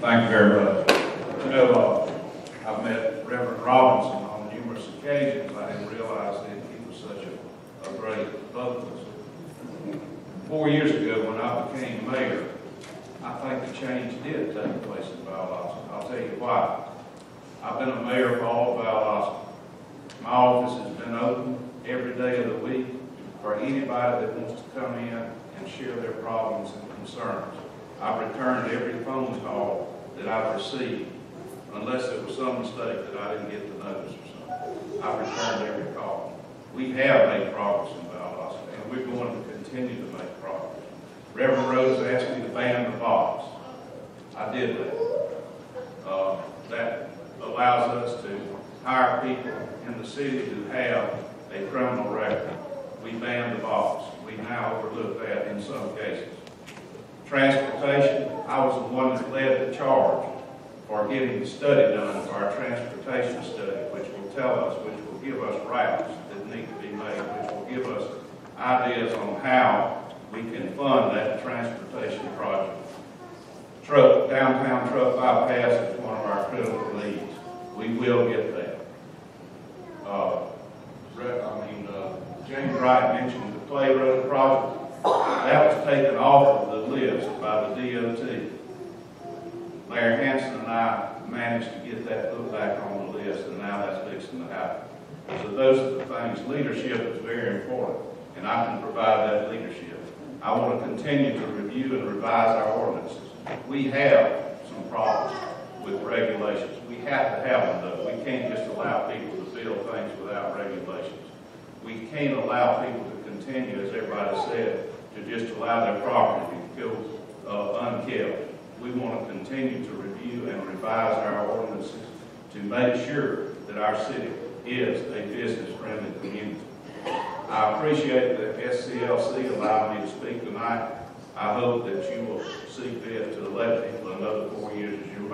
you very much. You know, uh, I've met Reverend Robinson on numerous occasions. I didn't realize that he was such a, a great vocalist. Four years ago, when I became mayor, I think the change did take place in Valdosta. I'll tell you why. I've been a mayor for all of Valdosta. My office has been open every day of the week for anybody that wants to come in and share their problems and concerns. I've returned every phone call that I've received, unless there was some mistake that I didn't get the notice or something. I've returned every call. We have made progress in Valdosta, and we're going to continue to make progress. Reverend Rose asked me to ban the box. I did that. Uh, That allows us to hire people in the city who have a criminal record. We banned the box. We now overlook that in some cases. Transportation, I was the one that led the charge for getting the study done for our transportation study, which will tell us, which will give us routes that need to be made, which will give us ideas on how we can fund that transportation project. Truck, downtown truck bypass is one of our critical needs. We will get that. Uh, I mean, uh, James Wright mentioned the Clay Road project. That was taken off of list by the DOT. Mayor Hanson and I managed to get that put back on the list, and now that's fixing to happen. So those are the things, leadership is very important, and I can provide that leadership. I want to continue to review and revise our ordinances. We have some problems with regulations. We have to have them, though. We can't just allow people to build things without regulations. We can't allow people to continue, as everybody said, to just allow their property to go uh, unkept. We want to continue to review and revise our ordinances to make sure that our city is a business-friendly community. I appreciate that SCLC allowed me to speak tonight. I hope that you will see fit to elect people another four years as your